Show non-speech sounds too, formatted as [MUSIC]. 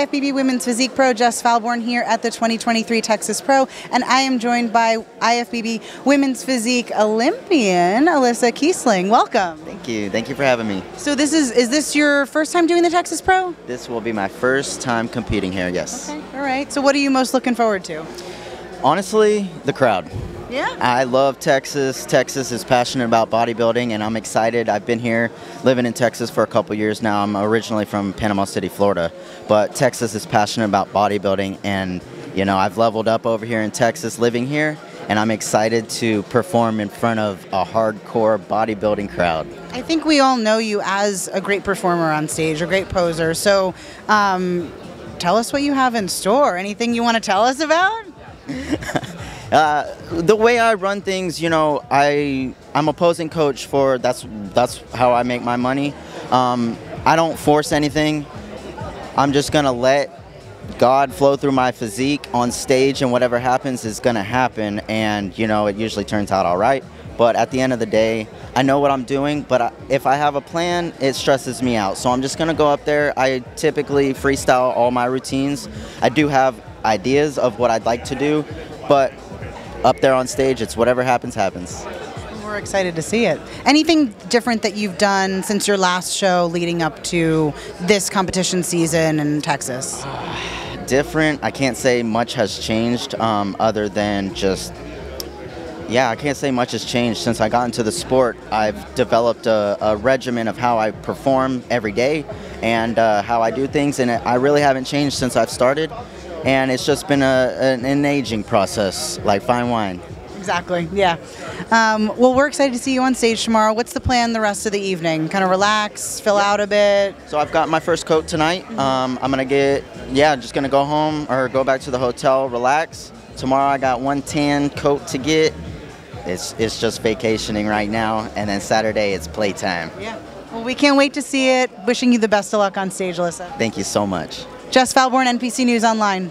IFBB Women's Physique Pro, Jess Falborn here at the 2023 Texas Pro, and I am joined by IFBB Women's Physique Olympian Alyssa Kiessling. Welcome. Thank you. Thank you for having me. So this is is this your first time doing the Texas Pro? This will be my first time competing here. Yes. Okay. All right. So what are you most looking forward to? Honestly, the crowd. Yeah. I love Texas. Texas is passionate about bodybuilding, and I'm excited. I've been here living in Texas for a couple years now. I'm originally from Panama City, Florida, but Texas is passionate about bodybuilding, and you know I've leveled up over here in Texas, living here, and I'm excited to perform in front of a hardcore bodybuilding crowd. I think we all know you as a great performer on stage, a great poser. So, um, tell us what you have in store. Anything you want to tell us about? [LAUGHS] Uh, the way I run things, you know, I I'm a posing coach for that's that's how I make my money. Um, I don't force anything. I'm just gonna let God flow through my physique on stage, and whatever happens is gonna happen. And you know, it usually turns out all right. But at the end of the day, I know what I'm doing. But I, if I have a plan, it stresses me out. So I'm just gonna go up there. I typically freestyle all my routines. I do have ideas of what I'd like to do, but up there on stage, it's whatever happens, happens. We're excited to see it. Anything different that you've done since your last show leading up to this competition season in Texas? Different, I can't say much has changed um, other than just, yeah, I can't say much has changed. Since I got into the sport, I've developed a, a regimen of how I perform every day and uh, how I do things, and I really haven't changed since I've started and it's just been a, an, an aging process, like fine wine. Exactly. Yeah. Um, well, we're excited to see you on stage tomorrow. What's the plan the rest of the evening? Kind of relax, fill yeah. out a bit. So I've got my first coat tonight. Mm-hmm. Um, I'm gonna get yeah, just gonna go home or go back to the hotel, relax. Tomorrow I got one tan coat to get. It's it's just vacationing right now, and then Saturday it's playtime. Yeah. Well, we can't wait to see it. Wishing you the best of luck on stage, Alyssa. Thank you so much. Jess Falborn, NPC News Online.